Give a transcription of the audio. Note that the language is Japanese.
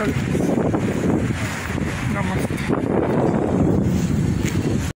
ます。